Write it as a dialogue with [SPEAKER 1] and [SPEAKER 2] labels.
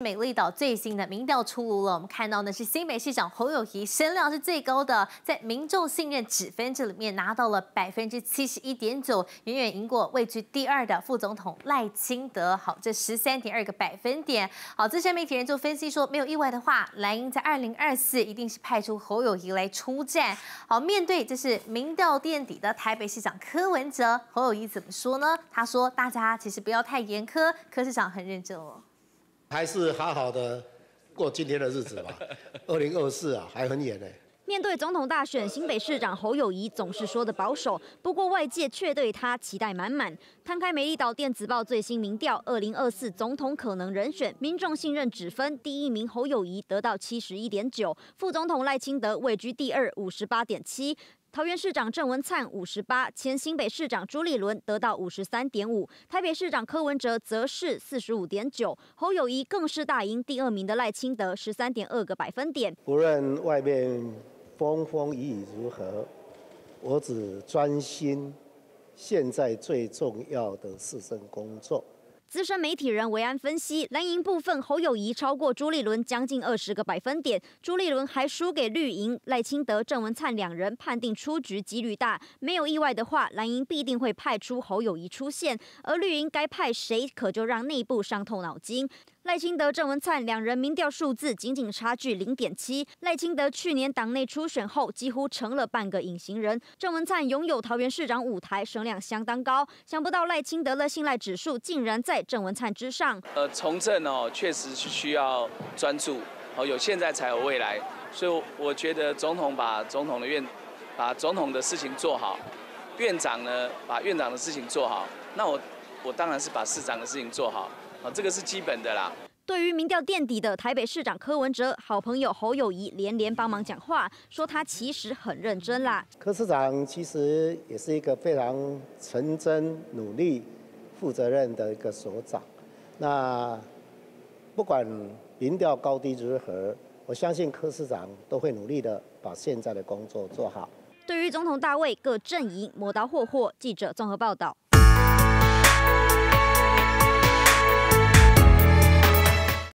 [SPEAKER 1] 美丽岛最新的民调出炉了，我们看到呢是新北市长侯友谊声量是最高的，在民众信任指分这里面拿到了百分之七十一点九，远远赢过位居第二的副总统赖清德。好，这十三点二个百分点。好，资深媒体人就分析说，没有意外的话，莱茵在二零二四一定是派出侯友谊来出战。好，面对这是民调垫底的台北市长柯文哲，侯友谊怎么说呢？他说，大家其实不要太严苛，柯市长很认真哦。
[SPEAKER 2] 还是好好的过今天的日子吧。二零二四啊，还很远呢。
[SPEAKER 3] 面对总统大选，新北市长侯友谊总是说的保守，不过外界却对他期待满满。摊开美丽岛电子报最新民调，二零二四总统可能人选，民众信任指分，第一名侯友谊得到七十一点九，副总统赖清德位居第二，五十八点七。桃园市长郑文灿五十八，前新北市长朱立伦得到五十三点五，台北市长柯文哲则是四十五点九，侯友谊更是大赢第二名的赖清德十三点二个百分点。
[SPEAKER 2] 不论外面风风雨雨如何，我只专心现在最重要的市政工作。
[SPEAKER 3] 资深媒体人维安分析，蓝营部分侯友谊超过朱立伦将近二十个百分点，朱立伦还输给绿营赖清德、郑文灿两人，判定出局几率大。没有意外的话，蓝营必定会派出侯友谊出现，而绿营该派谁，可就让内部伤透脑筋。赖清德、郑文灿两人民调数字仅仅差距零点七。赖清德去年党内初选后，几乎成了半个隐形人。郑文灿拥有桃园市长舞台，声量相当高。想不到赖清德的信赖指数竟然在郑文灿之上。
[SPEAKER 4] 呃，从政哦，确实是需要专注哦，有现在才有未来。所以我觉得总统把总统的院，把总统的事情做好，院长呢把院长的事情做好，那我我当然是把市长的事情做好。啊，这个是基本的啦。
[SPEAKER 3] 对于民调垫底的台北市长柯文哲，好朋友侯友谊连连帮忙讲话，说他其实很认真啦。
[SPEAKER 2] 柯市长其实也是一个非常纯真、努力、负责任的一个所长。那不管民调高低如何，我相信柯市长都会努力的把现在的工作做好。
[SPEAKER 3] 对于总统大卫各阵营磨刀霍霍，记者综合报道。